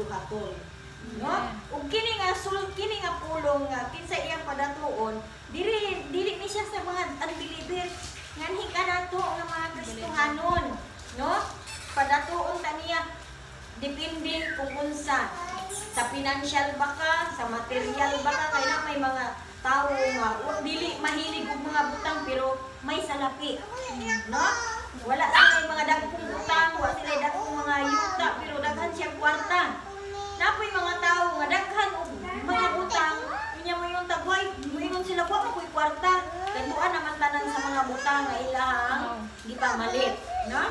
iyahang buluhaton. No? Ug kini nga sul kini nga pulong nga kinsa iyang padatuon, dili dili ni siya sa mga unbeliever nganhi kanato nga mga Kristohanon, no? Padatuon ta niya depende kung unsa sa financial ba ka, sa material ba ka, kaya may mga tao nga dili mahilig og mga butang pero may salapi. No? Wala sila mga dagkong butang, wala sila dagkong mga yuta, pero daghan siya kwarta. Napoy mga tao nga daghan og mga butang, inya mo yung tagway, moingon sila wa mo koy kwarta. Kanduan naman tanan sa mga butang nga ilahang gipamalit, no?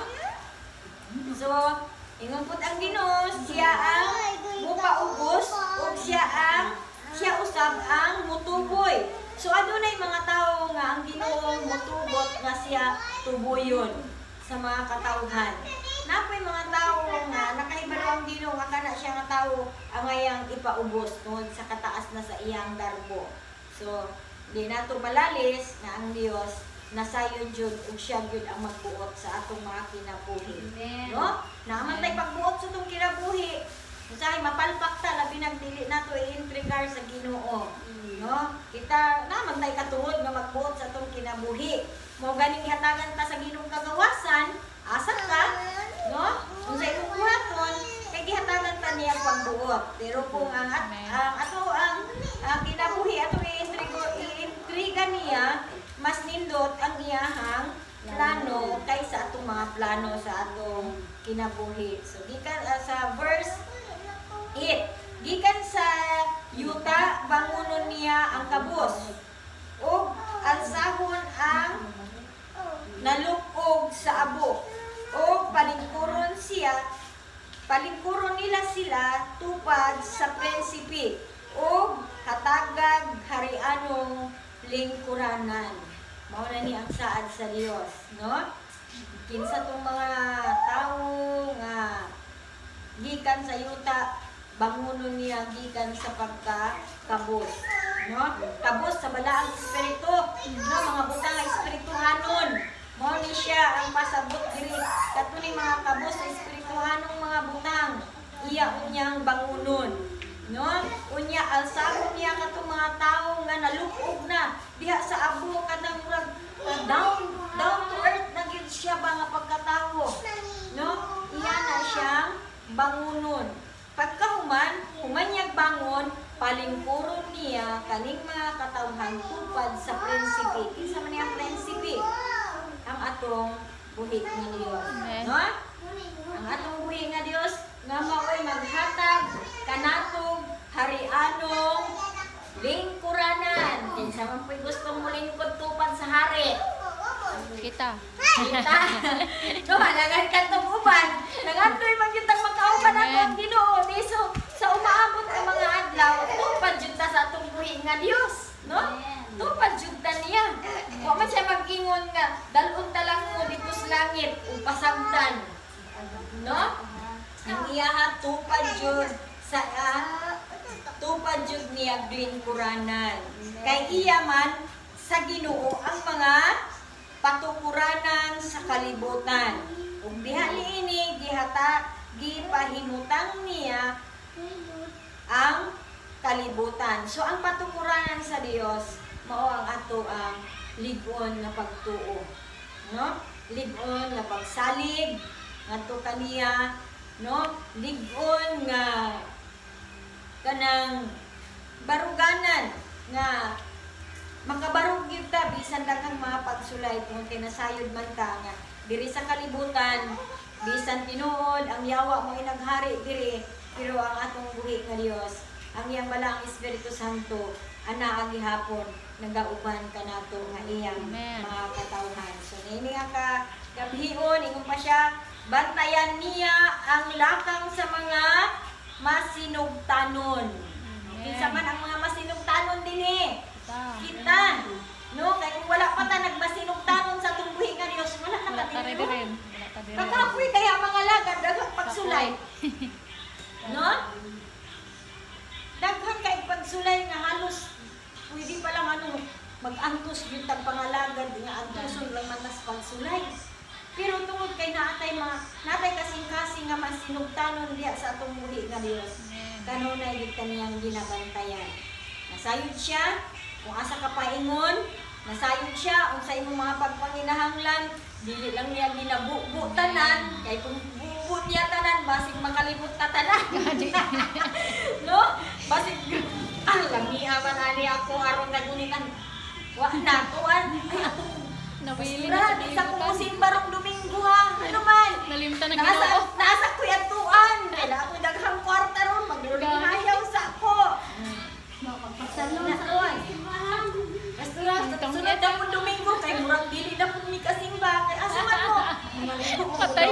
So, ingon pud ang Ginoo, siya ang mupaubos ug siya ang siya usab ang mutuboy. So adunay mga tawo nga ang Ginoo mutubot nga siya tuboyon sa mga katawhan. Napoy mga tawo nga nakahibalo ang Ginoo nga kana siya nga tawo ang mayang ipaubos tungod sa kataas na sa iyang darbo. So di nato malalis nga ang Dios nasayon jud ug siya jud ang magbuot sa atong mga kinabuhi. Amen. No? Naman tay pagbuot sa itong kinabuhi. Usahay mapalpak ta labi nang dili nato i-intrigar sa Ginoo. No? Kita naman tay katuod nga magbuot sa itong kinabuhi. Mo ganing hatagan ta sa Ginoong kagawasan, asa ka? No? Unsay imong buhaton kay gihatagan ta niya pagbuot. Pero kung ang, at, ang ato ang, ang kinabuhi ato i-intrigo i-intriga niya mas nindot ang iyahang plano kaysa atong mga plano sa atong kinabuhi. So gikan ah, sa verse 8, gikan sa yuta bangunon niya ang kabus. ug alsahon ang nalukog sa abo. O palingkuron siya, palingkuron nila sila tupad sa prinsipi o hatagag harianong lingkuranan. Mao na ni ang saad sa Dios, no? Kinsa tong mga tawo nga gikan sa yuta bangunon niya gikan sa pagka kabos no? Kabos sa balaang espiritu no? Mga butang espirituhanon mao ni siya ang pasabot diri. Katuni mga kabos sa espirituhanong mga butang. Iya unyang bangunon no? Unya alsahon niya katong mga tawo nga nalukog na. Diha sa abo kadang murag uh, down down to earth siya ba nga pagkatawo? No? Iya na siyang bangunon pagkahuman humanyag bangon palingkuron niya kaning mga katawhan tupad sa prinsipe. Kinsa man ang prinsipe? Ang atong buhi nga Dios. No? Ang atong buhi nga Dios nga maoy maghatag kanatong harianong lingkuranan. Kinsa man po'y gustong mulingkod tupad sa hari Kita. kita. No hanagan ka tong uban. Nangandoy man gyud tang makauban ako ang Ginoo. Ni so sa umaabot ang mga adlaw tupad jud ta sa atong buhi nga Dios no? Tupad jud ta niya. Wa man siya mag-ingon nga dalon ta lang mo dito sa langit ug no? Ang iyaha tupad jud sa ah, tupad jud niya green kuranan kay iya man sa Ginoo ang mga patukuranan sa kalibutan. Ug diha niini gihata gipahimutang niya ang kalibutan. So ang patukuranan sa Dios mao ang ato ang ligon nga pagtuo no? Ligon nga pagsalig ngadto kaniya no? Ligon nga kanang baruganan nga makabarog gyud ta bisan daghang mga pagsulay kung tinasayod man ka nga. Diri sa kalibutan bisan tinuod ang yawa mo inaghari diri. Pero ang atong buhi nga Dios ang iyang balang Espiritu Santo ana ang gihapon nagauban kanato nga iyang Amen. mga katawhan. So nini nga ka gabhion ingon pa siya bantayan niya ang lakang sa mga masinugtanon. Kinsa man ang mga masinugtanon dinhi Kita. Kita. No, kay kung wala pa ta nagmasinog tanon sa tumbuhi nga Dios, wala na ka rin. Kakapoy kaya mga lagad daghang pagsulay. No? Daghan kay pagsulay nga halos pwede pa lang ano mag-antos gyud tag pangalagad nga antuson lang man nas pag pagsulay. Pero tungod kay naatay mga natay kasing-kasing nga masinugtanon diha sa atong muli nga Dios. Kanunay gid kaniyang ginabantayan. Nasayod siya kung asa ka paingon, nasayod siya kung sa imong mga pagpanginahanglan, dili lang niya ginabubo tanan, kay kung bubo niya tanan basig makalibot ta tanan. no? Basig ah lamiha man ani ako aron nagunitan. Wa na tuan. Ay ako Nawili na sa kalibutan. simbarong Domingo ha. Ano man? Nalimtan na Nasa,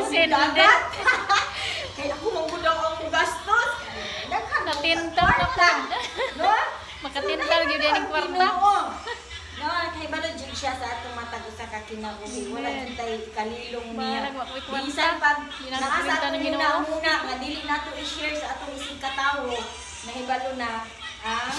Sin, Dagat. Kaya ako manggudaw ang gastos. Daghang Natintal na kwarta. No? Makatintal gyud din ang kwarta. No, kay balod jud siya sa atong matag usa ka kinabuhi. Wala jud tay kalilong niya. Bisan pag na naasa ato ng muna nga dili nato i-share sa atong isig katawo nahibalo na ang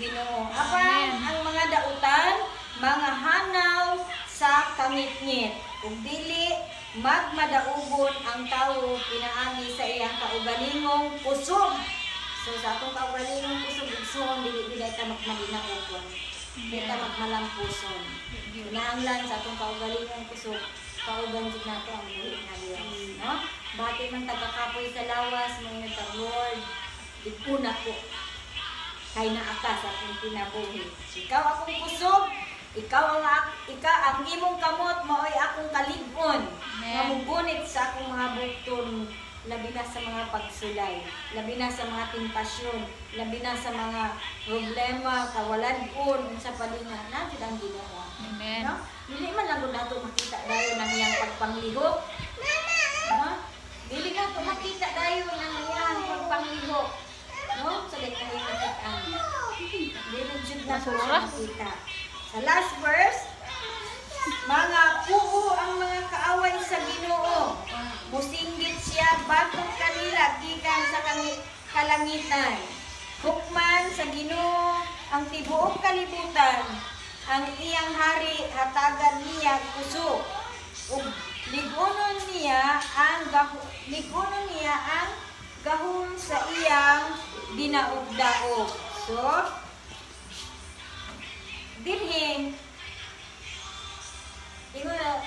Ginoo. Apan ang mga dautan, mga hanaw sa kangitngit. Ug dili magmadaugon ang tawo pinaagi sa iyang kaugalingong kusog. So sa atong kaugalingong kusog igsoon dili dili ta magmadinaokon. Dili ta magmalampuson. Kinahanglan sa atong kaugalingong kusog kauban jud nato ang buhi nga Dios, no? Bati man tagakapoy sa lawas mo ina ta Lord. Ipuna ko kay naaka sa akong kinabuhi. Ikaw akong kusog, ikaw ang ika ang imong kamot maoy akong kalibon. Amen. Nga mugunit sa akong mga bukton labi na sa mga pagsulay, labi na sa mga tentasyon, labi na sa mga problema, kawalan-on, sa palinga, na jud ang Ginoo. Amen. No? Dili man lang nato makita dayon ang iyang pagpanglihok. No? Dili na to makita dayon ang iyang pagpanglihok. No? Sa dikahimakitan. Dili jud na to siya makita. Sa last verse, mga puo ang mga kaaway sa Ginoo. Musinggit siya batong kanila gikan sa kalangitan. Hukman sa Ginoo ang tibuok kalibutan ang iyang hari hatagan niya kuso. Ug ligunon niya ang ligunon niya ang gahom sa iyang dinaog-daog. So, dinhin Ingo na,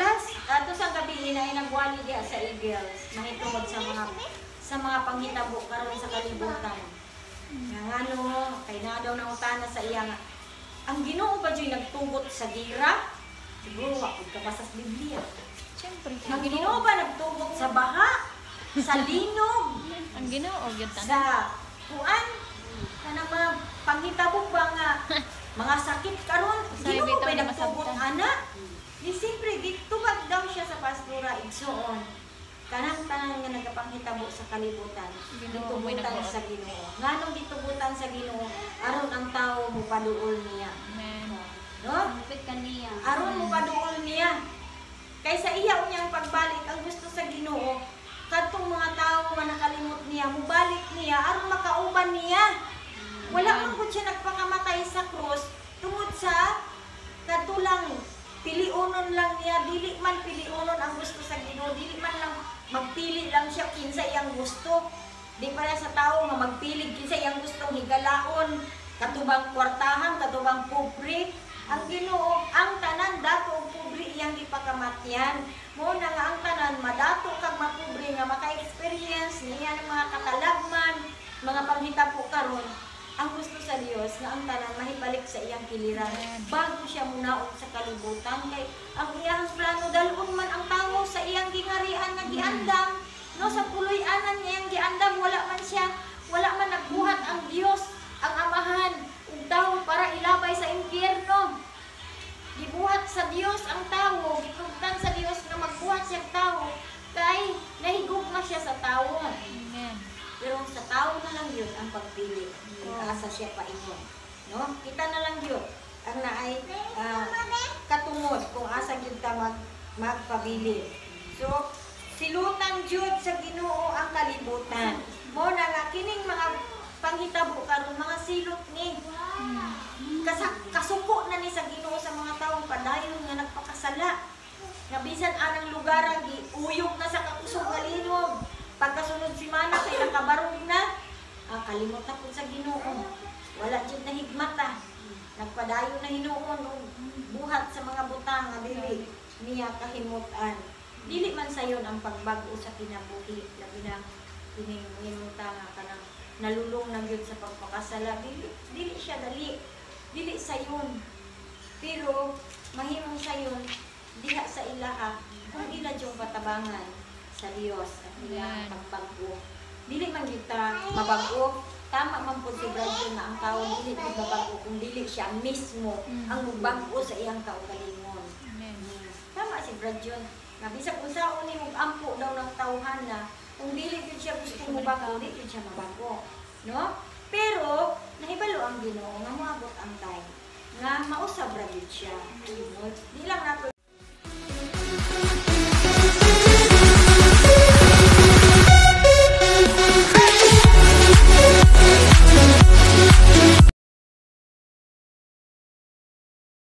last, ato sa gabi na nagwali diya sa Eagles, mahitungod sa mga sa mga panghitabo karon sa kalibutan. Nga ano, kay na daw na utana sa iya nga, ang Ginoo ba diy'y nagtugot sa gira? Siguro ako kabasa sa Biblia. Siyempre. Ang Ginoo ba nagtugot sa baha? Sa linog? Ang ginoo gyud sa kuan? Kanang mga panghitabo ba nga mga sakit karon? Bitaw ba na nagtugot ana? Di siyempre, gitubag daw siya sa pastora igsoon. Kanang tanan nga nagapanghitabo sa kalibutan. Gitubutan sa Ginoo. Nganong gitubutan sa Ginoo aron ang tawo mo paduol niya. Amen. No? Kaniya. Aron mo paduol niya. Kaysa iya unyang pagbalik ang gusto sa Ginoo, kadtong mga tao nga nakalimot niya, mubalik niya aron makauban niya. Wala man gud siya nagpakamatay sa krus tungod sa katulang piliunon lang niya, dili man piliunon ang gusto sa Ginoo, dili man lang magpili lang siya kinsa iyang gusto. Di para sa tao nga magpili kinsa iyang gustong higalaon, katubang kwartahan, katubang pobre. Ang Ginoo, ang tanan dato og pobre iyang gipakamatyan. Mo na nga ang tanan madato kag mapobre nga maka-experience niya ng mga katalagman, mga panghitabo karon ang gusto sa Dios nga ang tanan mahibalik sa iyang kiliran bago siya munaog sa kalibutan kay ang iyang plano dalhon man ang tawo sa iyang gingarian nga giandam. No sa puloy-anan niya giandam wala man siya wala man nagbuhat ang Dios ang amahan Asa siya paingon. No? Kita na lang yun. Ang naay ah, katungod kung asa gyud ta mag magpabili. So, silutan jud sa Ginoo ang kalibutan. Mo na nga kining mga panghitabo karon mga silot ni Kasa, kasuko na ni sa Ginoo sa mga taong padayon nga nagpakasala. nga bisan anang lugar ang uyog na sa kakusog nga linog. Pagkasunod si Mana kay nakabarog na. Ah, kalimot na po sa Ginoo. Wala jud na higmata. Nagpadayo na hinuon og buhat sa mga butang nga dili niya kahimutan. Dili man sayon ang pagbago sa kinabuhi labi na kining himuta nga kanang nalulong na gyud sa pagpakasala. Dili, dili siya dali. Dili sayon. Pero mahimong sayon diha sa ilaha kung ila yung patabangan sa Dios at ilang pagbago. Dili man gyud ta mabago. Tama man po si Brad nga ang tao dili mabago kung dili siya mismo Mm. ang magbago sa iyang kaugalingon. Amen. Tama si Brad yun. Nga bisag kung saan ni mong ampo daw ng tauhan na kung dili gyud siya gusto mo bago, dili gyud siya mabago. No? Pero nahibalo ang Ginoo nga moabot ang time nga mausab ra gyud siya. Mo